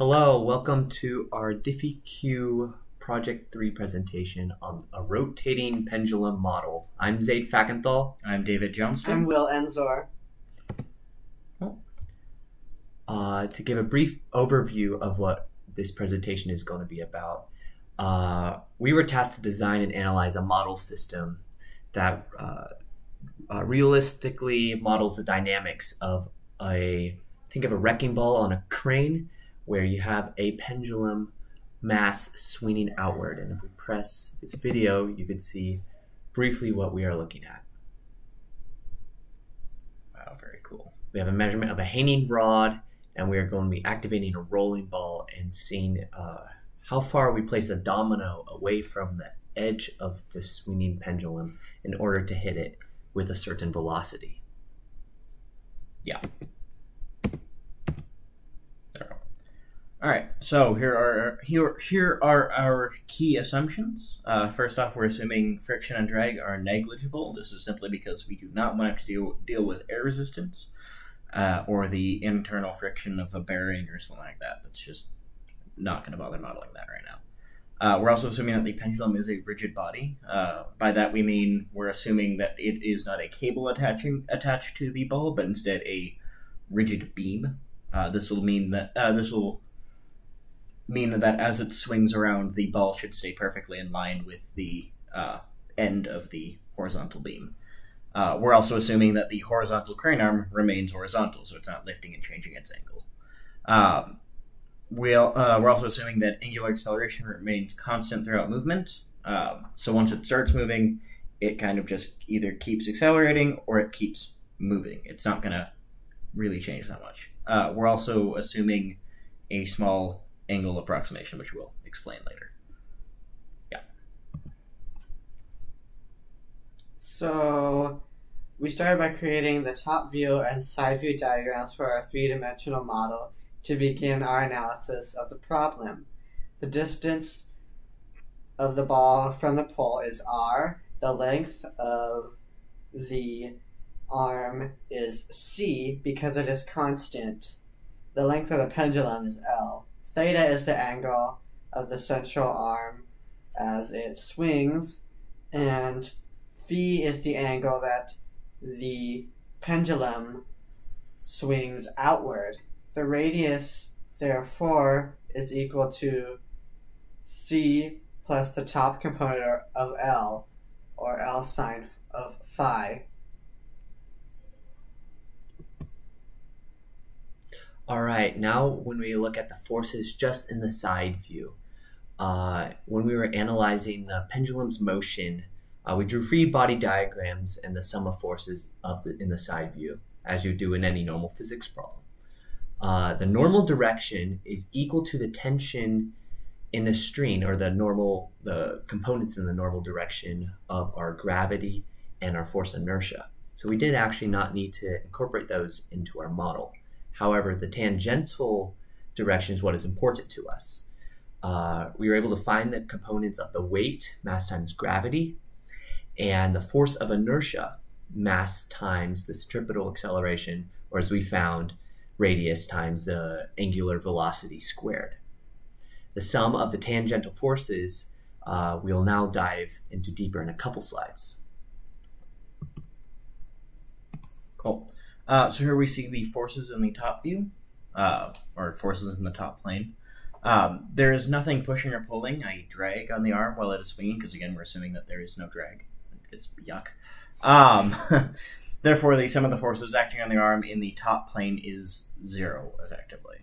Hello, welcome to our DiffyQ Project 3 presentation on a rotating pendulum model. I'm Zaid Fackenthall. I'm David Johnston. I'm Will Enzor. Uh, to give a brief overview of what this presentation is going to be about, uh, we were tasked to design and analyze a model system that uh, uh realistically models the dynamics of a think of a wrecking ball on a crane where you have a pendulum mass swinging outward. And if we press this video, you can see briefly what we are looking at. Wow, very cool. We have a measurement of a hanging rod, and we are going to be activating a rolling ball and seeing uh, how far we place a domino away from the edge of the swinging pendulum in order to hit it with a certain velocity. Yeah. All right, so here are here here are our key assumptions. Uh, first off, we're assuming friction and drag are negligible. This is simply because we do not want to deal deal with air resistance uh, or the internal friction of a bearing or something like that. That's just not going to bother modeling that right now. Uh, we're also assuming that the pendulum is a rigid body. Uh, by that we mean we're assuming that it is not a cable attaching attached to the ball, but instead a rigid beam. Uh, this will mean that uh, this will mean that as it swings around, the ball should stay perfectly in line with the uh, end of the horizontal beam. Uh, we're also assuming that the horizontal crane arm remains horizontal, so it's not lifting and changing its angle. Um, we'll, uh, we're also assuming that angular acceleration remains constant throughout movement. Um, so once it starts moving, it kind of just either keeps accelerating or it keeps moving. It's not going to really change that much. Uh, we're also assuming a small angle approximation, which we'll explain later. Yeah. So we started by creating the top view and side view diagrams for our three-dimensional model to begin our analysis of the problem. The distance of the ball from the pole is r. The length of the arm is c because it is constant. The length of the pendulum is l. Theta is the angle of the central arm as it swings, and phi is the angle that the pendulum swings outward. The radius, therefore, is equal to c plus the top component of L, or L sine of phi. All right, now when we look at the forces just in the side view, uh, when we were analyzing the pendulum's motion, uh, we drew free body diagrams and the sum of forces in the side view, as you do in any normal physics problem. Uh, the normal direction is equal to the tension in the string, or the normal, the components in the normal direction of our gravity and our force inertia. So we did actually not need to incorporate those into our model. However, the tangential direction is what is important to us. Uh, we were able to find the components of the weight, mass times gravity, and the force of inertia, mass times the centripetal acceleration, or as we found, radius times the angular velocity squared. The sum of the tangential forces uh, we'll now dive into deeper in a couple slides. Cool. Uh, so here we see the forces in the top view, uh, or forces in the top plane. Um, there is nothing pushing or pulling. I drag on the arm while it is swinging, because again, we're assuming that there is no drag. It's yuck. Um, therefore, the sum of the forces acting on the arm in the top plane is zero, effectively.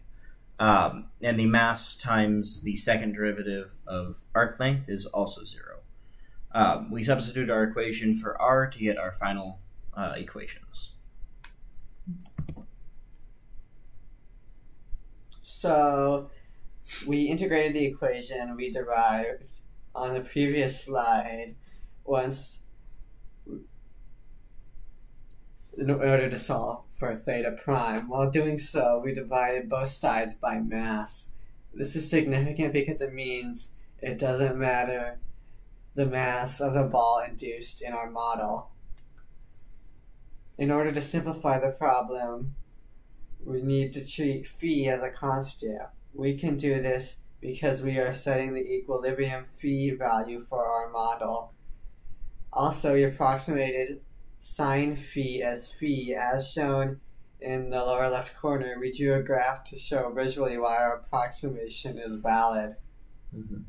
Um, and the mass times the second derivative of arc length is also zero. Um, we substitute our equation for r to get our final uh, equations. So we integrated the equation we derived on the previous slide once in order to solve for theta prime. While doing so, we divided both sides by mass. This is significant because it means it doesn't matter the mass of the ball induced in our model. In order to simplify the problem, we need to treat phi as a constant. We can do this because we are setting the equilibrium phi value for our model. Also, we approximated sine phi as phi as shown in the lower left corner. We drew a graph to show visually why our approximation is valid. Mhm.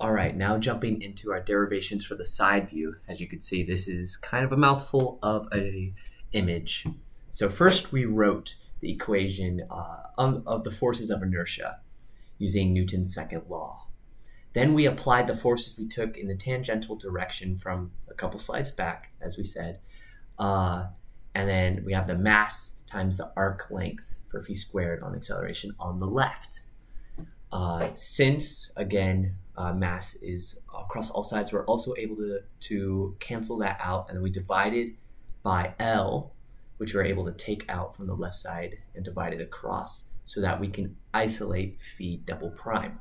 All right, now jumping into our derivations for the side view. As you can see, this is kind of a mouthful of a image. So first we wrote the equation uh, of, of the forces of inertia using Newton's second law. Then we applied the forces we took in the tangential direction from a couple slides back, as we said. Uh, and then we have the mass times the arc length for phi squared on acceleration on the left. Uh, since, again, uh, mass is across all sides, we're also able to, to cancel that out, and we divided by L, which we're able to take out from the left side and divide it across so that we can isolate phi double prime.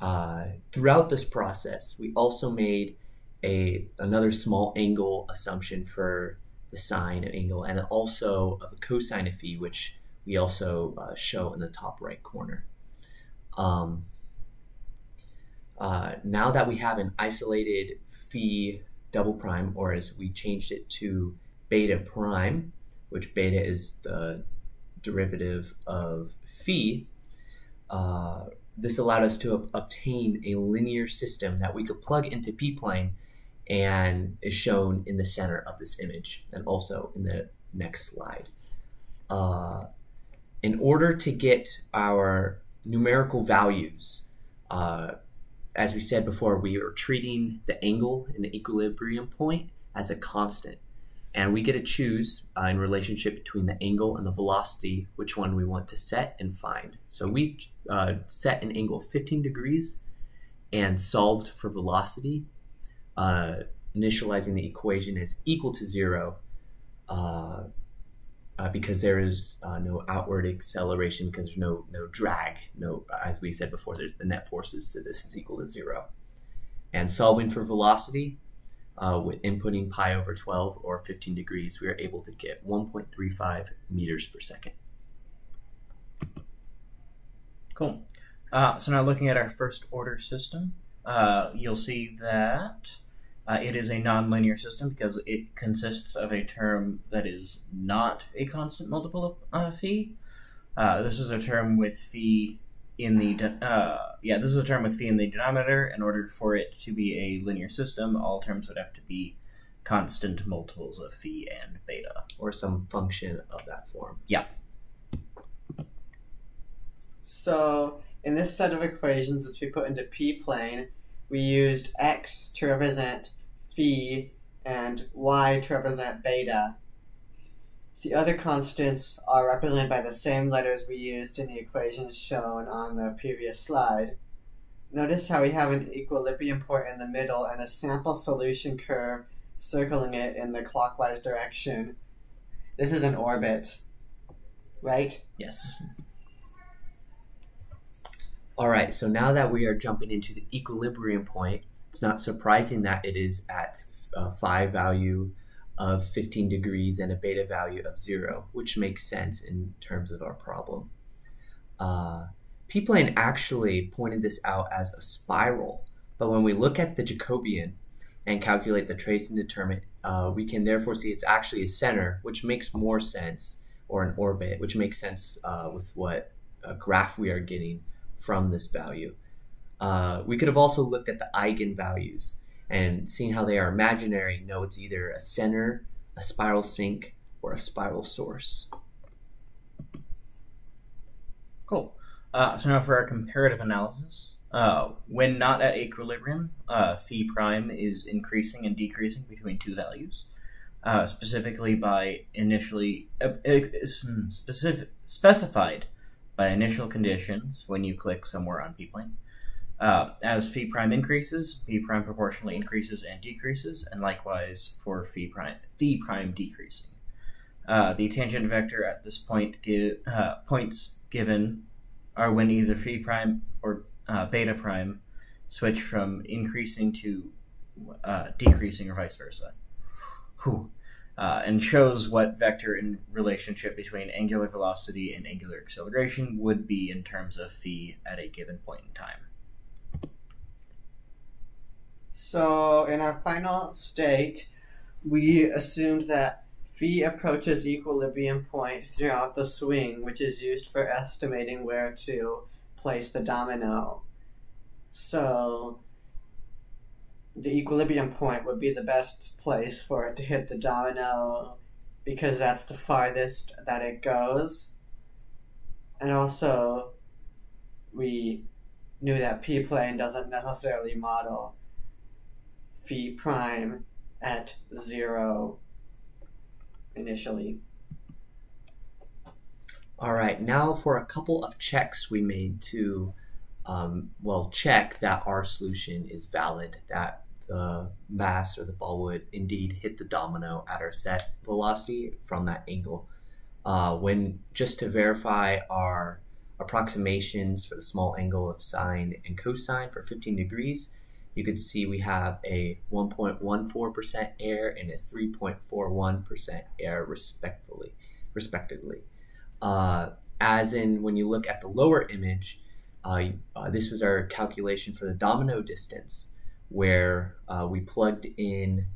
Uh, throughout this process, we also made a another small angle assumption for the sine of angle and also of the cosine of phi, which we also uh, show in the top right corner. Um, uh, now that we have an isolated phi double prime, or as we changed it to beta prime, which beta is the derivative of phi, uh, this allowed us to ob- obtain a linear system that we could plug into p-plane and is shown in the center of this image and also in the next slide. Uh, in order to get our numerical values, uh, as we said before, we are treating the angle and the equilibrium point as a constant. And we get to choose uh, in relationship between the angle and the velocity which one we want to set and find. So we uh, set an angle of 15 degrees and solved for velocity, uh, initializing the equation as equal to zero uh, because there is uh, no outward acceleration because there's no no drag. No, as we said before, there's the net forces, so this is equal to zero. And solving for velocity, uh, with inputting pi over 12 or 15 degrees, we are able to get 1.35 meters per second. Cool. Uh, so now looking at our first order system, uh, you'll see that uh, it is a nonlinear system because it consists of a term that is not a constant multiple of uh, phi. Uh, this is a term with phi in the de- uh, yeah this is a term with phi in the denominator. In order for it to be a linear system, all terms would have to be constant multiples of phi and beta. Or some function of that form. Yeah. So, in this set of equations which we put into p-plane, we used x to represent phi and y to represent beta. The other constants are represented by the same letters we used in the equations shown on the previous slide. Notice how we have an equilibrium point in the middle and a sample solution curve circling it in the clockwise direction. This is an orbit, right? Yes. All right, so now that we are jumping into the equilibrium point, it's not surprising that it is at a phi value of 15 degrees and a beta value of zero, which makes sense in terms of our problem. Uh, P-Plane actually pointed this out as a spiral, but when we look at the Jacobian and calculate the trace and uh, we can therefore see it's actually a center, which makes more sense, or an orbit, which makes sense uh, with what a graph we are getting from this value. Uh, we could have also looked at the eigenvalues and seen how they are imaginary. No, it's either a center, a spiral sink, or a spiral source. Cool. Uh, so now for our comparative analysis. Uh, when not at equilibrium, uh, phi prime is increasing and decreasing between two values, uh, specifically by initially uh, uh, specific, specified by initial conditions when you click somewhere on p-plane. Uh, as phi prime increases, phi prime proportionally increases and decreases, and likewise for phi prime, phi prime decreasing. Uh, the tangent vector at this point give, uh, points given are when either phi prime or uh, beta prime switch from increasing to uh, decreasing or vice versa. Whew. uh, and shows what vector in relationship between angular velocity and angular acceleration would be in terms of phi at a given point in time. So, in our final state, we assumed that phi approaches equilibrium point throughout the swing, which is used for estimating where to place the domino. So, the equilibrium point would be the best place for it to hit the domino because that's the farthest that it goes. And also, we knew that p plane doesn't necessarily model phi prime at zero initially. All right, now for a couple of checks we made to, um, well, check that our solution is valid, that the mass or the ball would indeed hit the domino at our set velocity from that angle. Uh, when just to verify our approximations for the small angle of sine and cosine for 15 degrees, you can see we have a 1.14% error and a 3.41% error respectively, respectively. Uh, as in when you look at the lower image, uh, uh, this was our calculation for the domino distance, where uh, we plugged in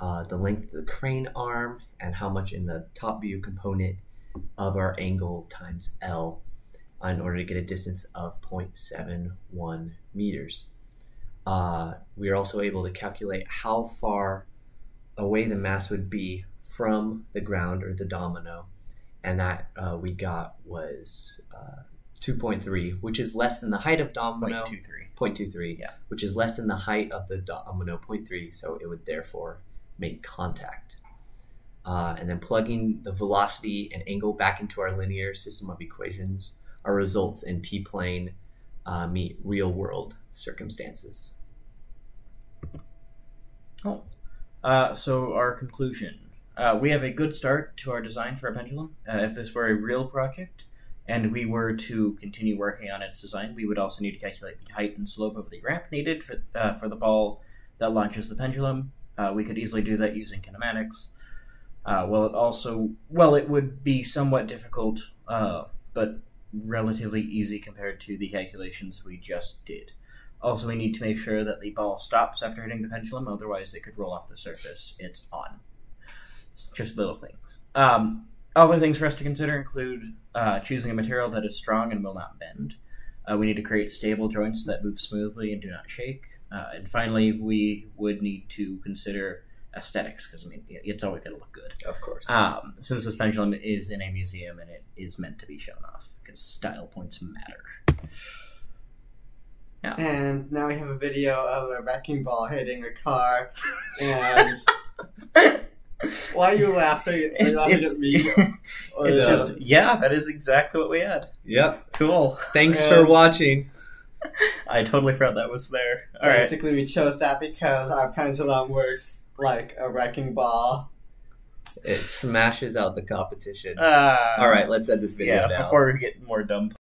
uh, the length of the crane arm and how much in the top view component of our angle times L in order to get a distance of 0.71 meters. Uh, we are also able to calculate how far away the mass would be from the ground or the domino, and that uh, we got was uh, 2.3, which is less than the height of domino. 0.23. 0.23, Yeah. which is less than the height of the domino 0.3, so it would therefore make contact. Uh, and then plugging the velocity and angle back into our linear system of equations, our results in p plane uh, meet real world circumstances. Uh, so our conclusion. Uh, we have a good start to our design for a pendulum. Uh, if this were a real project and we were to continue working on its design, we would also need to calculate the height and slope of the ramp needed for, uh, for the ball that launches the pendulum. Uh, we could easily do that using kinematics. Uh, well, it also well, it would be somewhat difficult, but relatively easy compared to the calculations we just did. Also, we need to make sure that the ball stops after hitting the pendulum, otherwise, it could roll off the surface it's on. Just little things. Um, other things for us to consider include uh, choosing a material that is strong and will not bend. Uh, we need to create stable joints that move smoothly and do not shake. Uh, and finally, we would need to consider aesthetics because I mean it's always going to look good. Of course. Um, since this pendulum is in a museum and it is meant to be shown off because style points matter. And now we have a video of a wrecking ball hitting a car. And why are you laughing? Are It's- laughing it's- at me? Or It's the- just yeah, that is exactly what we had. yep. Cool. Thanks And- for watching. I totally forgot that was there. All right. Basically, we chose that because our pendulum works like a wrecking ball. It smashes out the competition. Uh, All right, let's end this video yeah. now. Before we get more dumb